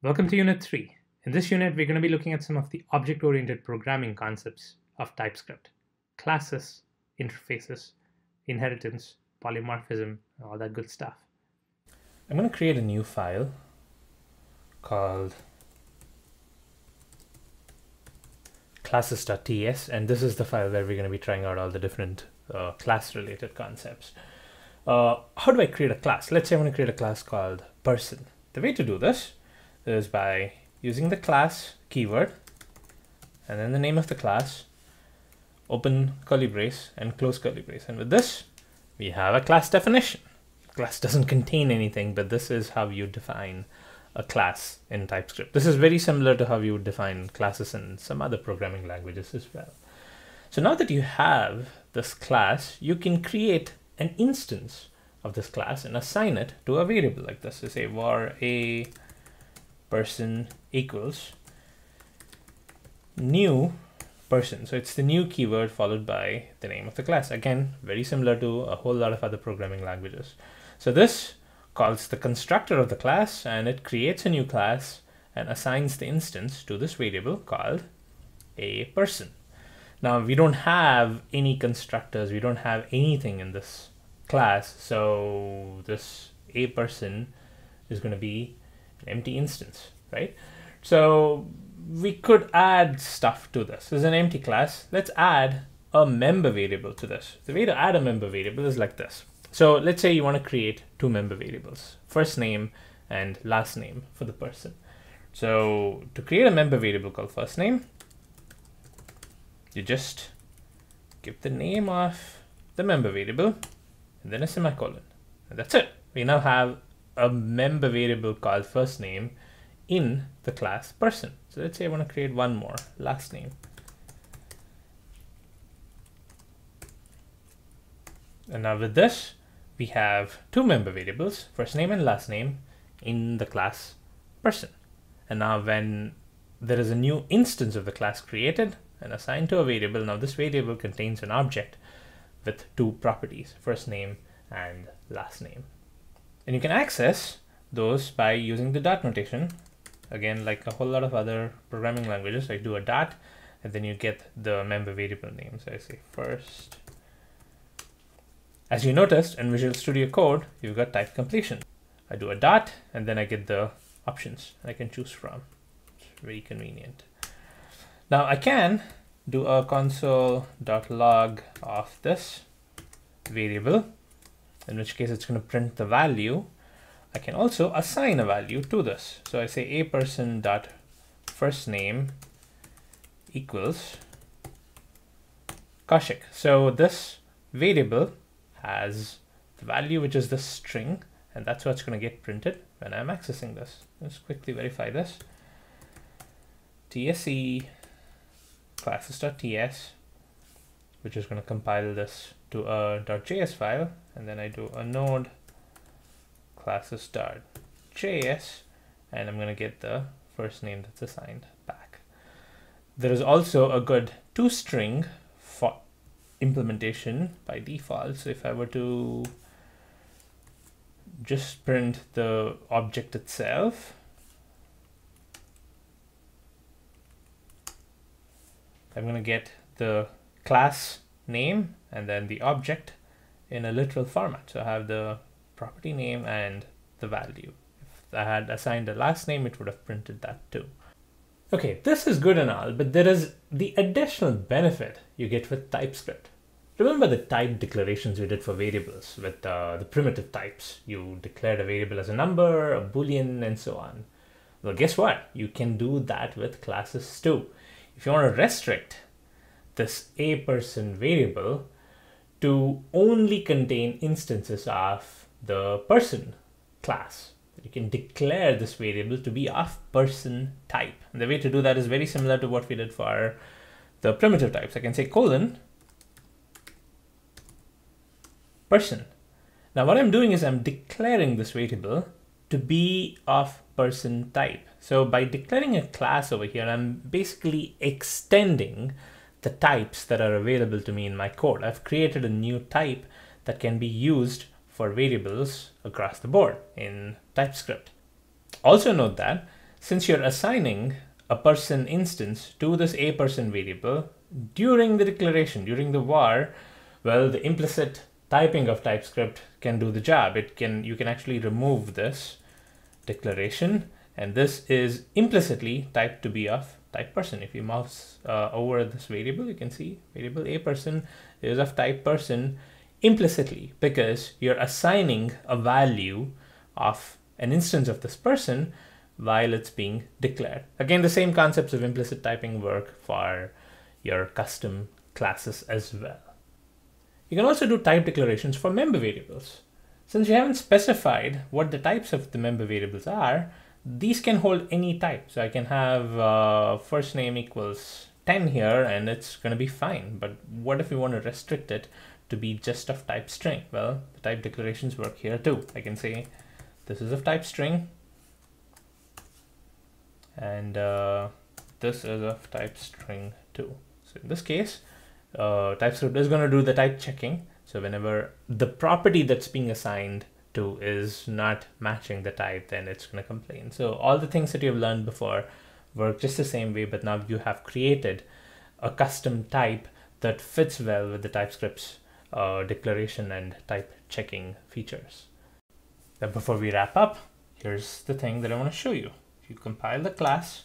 Welcome to Unit 3. In this unit, we're going to be looking at some of the object-oriented programming concepts of TypeScript. Classes, interfaces, inheritance, polymorphism, all that good stuff. I'm going to create a new file called classes.ts and this is the file where we're going to be trying out all the different uh, class related concepts. Uh, how do I create a class? Let's say I want to create a class called person. The way to do this is by using the class keyword and then the name of the class, open curly brace and close curly brace. And with this, we have a class definition. Class doesn't contain anything, but this is how you define a class in TypeScript. This is very similar to how you would define classes in some other programming languages as well. So now that you have this class, you can create an instance of this class and assign it to a variable like this. So say var a person equals new person. So it's the new keyword followed by the name of the class. Again, very similar to a whole lot of other programming languages. So this calls the constructor of the class and it creates a new class and assigns the instance to this variable called a person. Now we don't have any constructors, we don't have anything in this class, so this a person is going to be empty instance, right? So we could add stuff to this. This is an empty class. Let's add a member variable to this. The way to add a member variable is like this. So let's say you want to create two member variables, first name and last name for the person. So to create a member variable called first name, you just give the name of the member variable and then a semicolon. And that's it. We now have a member variable called first name in the class person. So let's say I want to create one more, last name. And now with this, we have two member variables, first name and last name, in the class person. And now when there is a new instance of the class created and assigned to a variable, now this variable contains an object with two properties, first name and last name. And you can access those by using the dot notation. Again, like a whole lot of other programming languages, I do a dot and then you get the member variable name. So I say first. As you noticed in Visual Studio Code, you've got type completion. I do a dot and then I get the options I can choose from. It's very convenient. Now I can do a console.log of this variable in which case it's going to print the value. I can also assign a value to this. So I say a person dot first name equals Kaushik. So this variable has the value which is the string and that's what's going to get printed when I'm accessing this. Let's quickly verify this. TSC classes.ts which is going to compile this to a .js file and then I do a node classes start JS and I'm going to get the first name that's assigned back. There is also a good toString for implementation by default. So if I were to just print the object itself, I'm going to get the class name and then the object in a literal format. So I have the property name and the value. If I had assigned a last name, it would have printed that too. Okay, this is good and all, but there is the additional benefit you get with TypeScript. Remember the type declarations we did for variables with uh, the primitive types. You declared a variable as a number, a boolean, and so on. Well, guess what? You can do that with classes too. If you want to restrict this a person variable, to only contain instances of the person class. You can declare this variable to be of person type. And the way to do that is very similar to what we did for the primitive types. I can say colon person. Now what I'm doing is I'm declaring this variable to be of person type. So by declaring a class over here, I'm basically extending the types that are available to me in my code. I've created a new type that can be used for variables across the board in TypeScript. Also note that since you're assigning a person instance to this a person variable during the declaration, during the var, well, the implicit typing of TypeScript can do the job. It can you can actually remove this declaration, and this is implicitly typed to be of type person. If you mouse uh, over this variable, you can see variable a person is of type person implicitly because you're assigning a value of an instance of this person while it's being declared. Again, the same concepts of implicit typing work for your custom classes as well. You can also do type declarations for member variables. Since you haven't specified what the types of the member variables are, these can hold any type. So I can have uh, first name equals 10 here and it's going to be fine. But what if we want to restrict it to be just of type string? Well, the type declarations work here too. I can say this is of type string and uh, this is of type string too. So in this case, uh, TypeScript is going to do the type checking. So whenever the property that's being assigned to is not matching the type, then it's going to complain. So all the things that you've learned before work just the same way, but now you have created a custom type that fits well with the TypeScript's uh, declaration and type checking features. Now before we wrap up, here's the thing that I want to show you. If you compile the class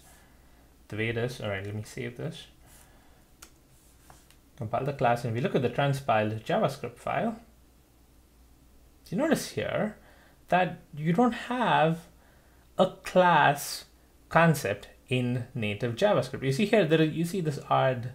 the way it is, all right, let me save this compile the class and we look at the transpiled JavaScript file, you notice here that you don't have a class concept in native JavaScript. You see here that you see this odd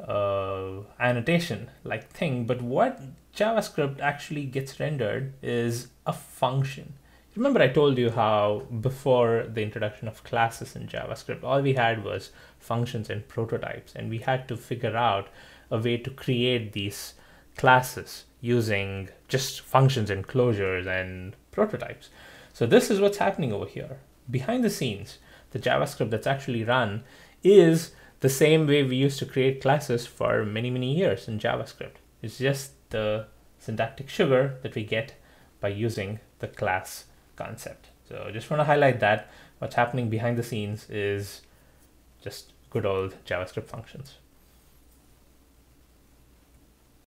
uh, annotation like thing, but what JavaScript actually gets rendered is a function. Remember I told you how before the introduction of classes in JavaScript, all we had was functions and prototypes, and we had to figure out a way to create these classes using just functions and closures and prototypes. So this is what's happening over here. Behind the scenes, the JavaScript that's actually run is the same way we used to create classes for many, many years in JavaScript. It's just the syntactic sugar that we get by using the class concept. So I just want to highlight that what's happening behind the scenes is just good old JavaScript functions.